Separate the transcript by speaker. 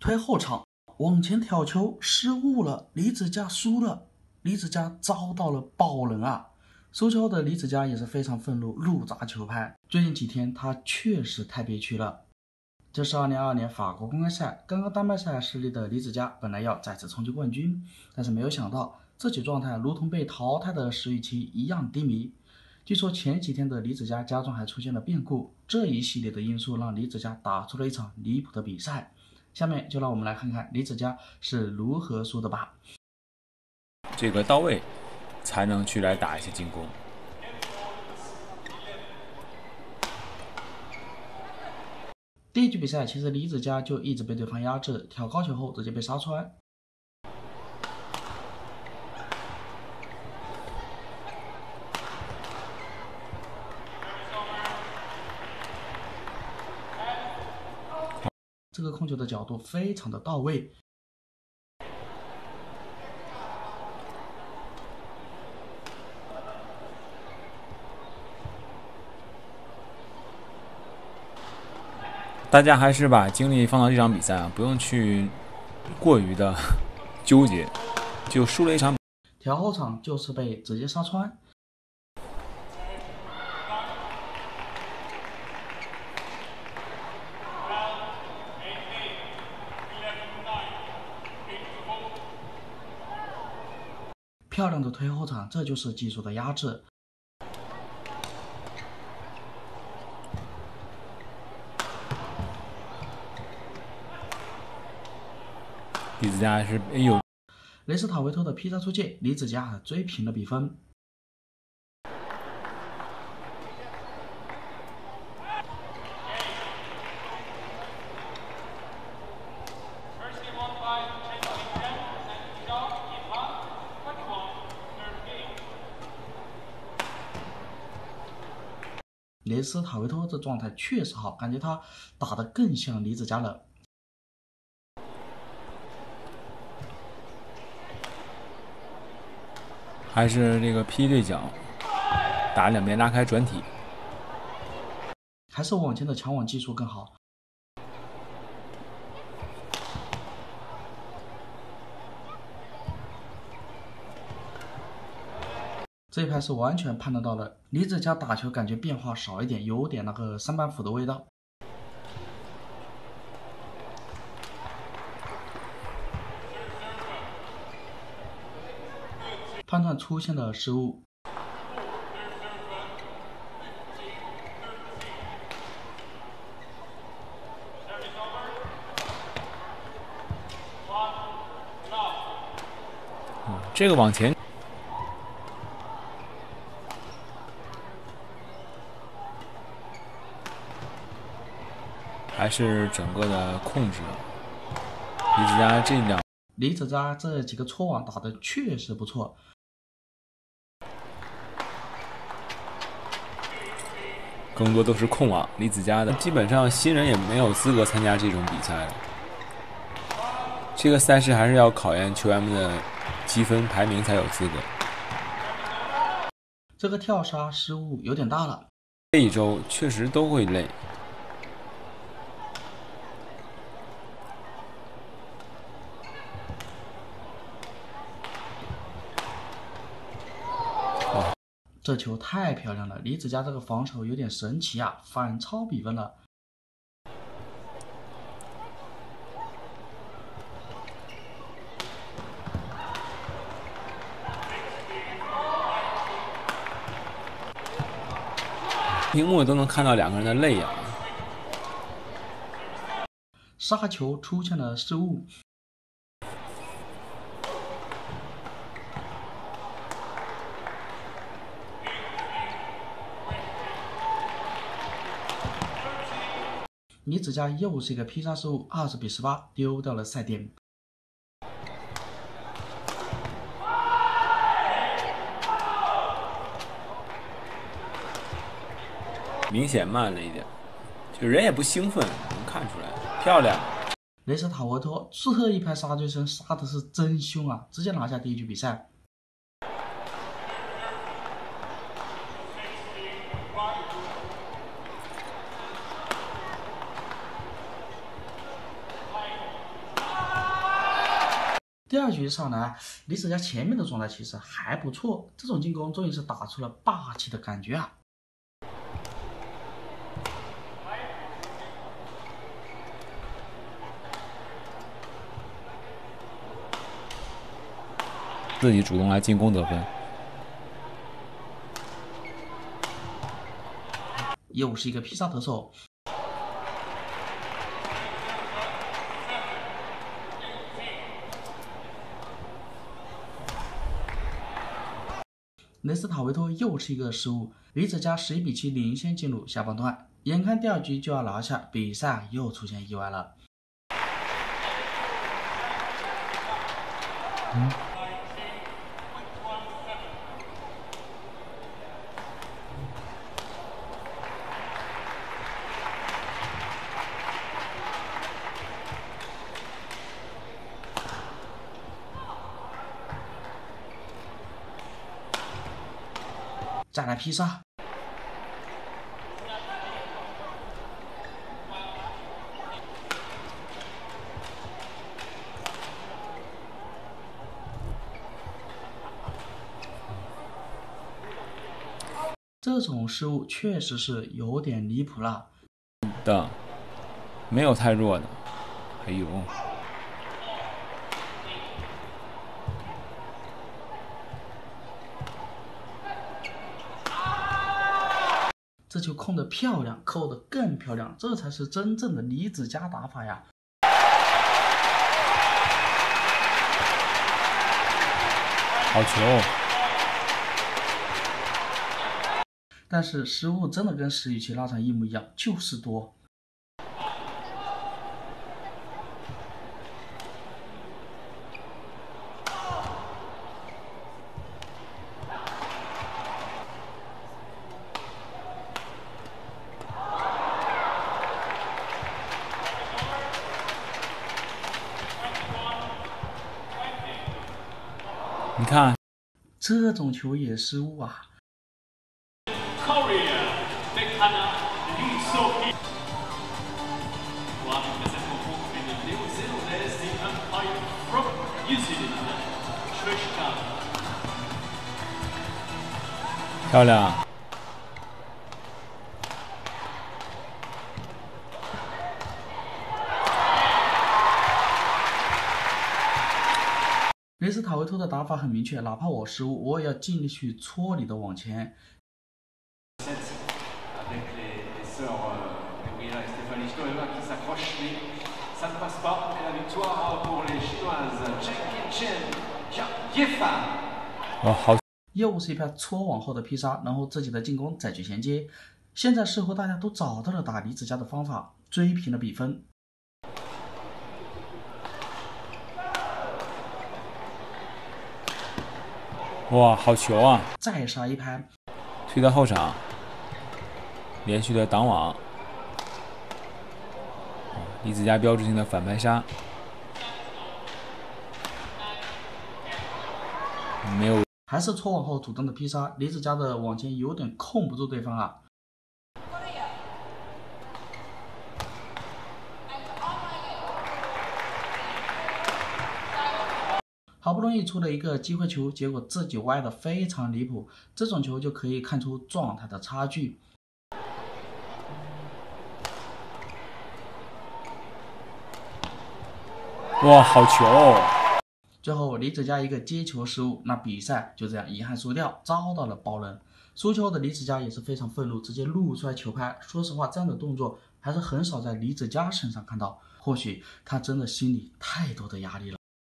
Speaker 1: 推后场往前挑球失误了，李子嘉输了，李子嘉遭到了爆冷啊！输球后的李子嘉也是非常愤怒，怒砸球拍。最近几天他确实太憋屈了。这是2022年法国公开赛刚刚丹麦赛失利的李子嘉，本来要再次冲击冠军，但是没有想到自己状态如同被淘汰的石宇奇一样低迷。据说前几天的李子嘉家中还出现了变故，这一系列的因素让李子嘉打出了一场离谱的比赛。下面就让我们来看看李子嘉是如何输的吧。
Speaker 2: 这个到位，才能去来打一些进攻。
Speaker 1: 第一局比赛，其实李子嘉就一直被对方压制，挑高球后直接被杀穿。这个控球的角度非常的到位。
Speaker 2: 大家还是把精力放到这场比赛啊，不用去过于的 纠结，就输了一场。
Speaker 1: 调后场就是被直接杀穿。漂亮的推后场，这就是技术的压制。
Speaker 2: 李子嘉是哎呦，
Speaker 1: 雷斯塔维托的劈杀出界，李子佳追平了比分。雷斯塔维托这状态确实好，感觉他打得更像李子嘉了。
Speaker 2: 还是这个劈对角，打两边拉开转体，
Speaker 1: 还是往前的抢网技术更好。这一拍是完全判断到了，李子嘉打球感觉变化少一点，有点那个三板斧的味道。判断出现了失误。
Speaker 2: 这个往前。还是整个的控制，李子嘉这两，
Speaker 1: 李子嘉这几个搓网打的确实不错，
Speaker 2: 更多都是控网。李子嘉的基本上新人也没有资格参加这种比赛了。这个赛事还是要考验球员们的积分排名才有资格。
Speaker 1: 这个跳杀失误有点大了，
Speaker 2: 这一周确实都会累。
Speaker 1: 这球太漂亮了，李子嘉这个防守有点神奇啊，反超比分了。
Speaker 2: 屏幕都能看到两个人的泪啊！
Speaker 1: 杀球出现了失误。李子家又是一个劈杀失误，二十比十八丢掉了赛点。
Speaker 2: 明显慢了一点，就人也不兴奋，能看出来。漂亮，
Speaker 1: 雷斯塔沃托这一拍杀追身杀的是真凶啊，直接拿下第一局比赛。第二局上来，李子嘉前面的状态其实还不错，这种进攻终于是打出了霸气的感觉啊！
Speaker 2: 自己主动来进攻得分，
Speaker 1: 又是一个披萨得手。雷斯塔维托又是一个失误，李子嘉十一比七领先进入下半段，眼看第二局就要拿下，比赛又出现意外了。再来披萨，这种失误确实是有点离谱了。
Speaker 2: 的，没有太弱的，哎呦。
Speaker 1: 这球控的漂亮，扣的更漂亮，这才是真正的李子加打法呀！
Speaker 2: 好球！
Speaker 1: 但是失误真的跟石宇奇那场一模一样，就是多。
Speaker 2: 你看，
Speaker 1: 这种球也失误啊！
Speaker 2: 漂亮。
Speaker 1: 雷斯塔维托的打法很明确，哪怕我失误，我也要尽力去戳你的网前。
Speaker 2: 哦，好！
Speaker 1: 又是一片搓网后的劈杀，然后自己的进攻再去衔接。现在似乎大家都找到了打李子嘉的方法，追平了比分。
Speaker 2: 哇，好球啊！
Speaker 1: 再杀一拍，
Speaker 2: 推到后场，连续的挡网，李子嘉标志性的反拍杀，没有，
Speaker 1: 还是搓网后主动的劈杀，李子嘉的网前有点控不住对方啊。好不容易出了一个机会球，结果自己歪的非常离谱，这种球就可以看出状态的差距。
Speaker 2: 哇，好球！
Speaker 1: 最后李子嘉一个接球失误，那比赛就这样遗憾输掉，遭到了爆冷。输球后的李子嘉也是非常愤怒，直接露出来球拍。说实话，这样的动作还是很少在李子嘉身上看到，或许他真的心里太多的压力了。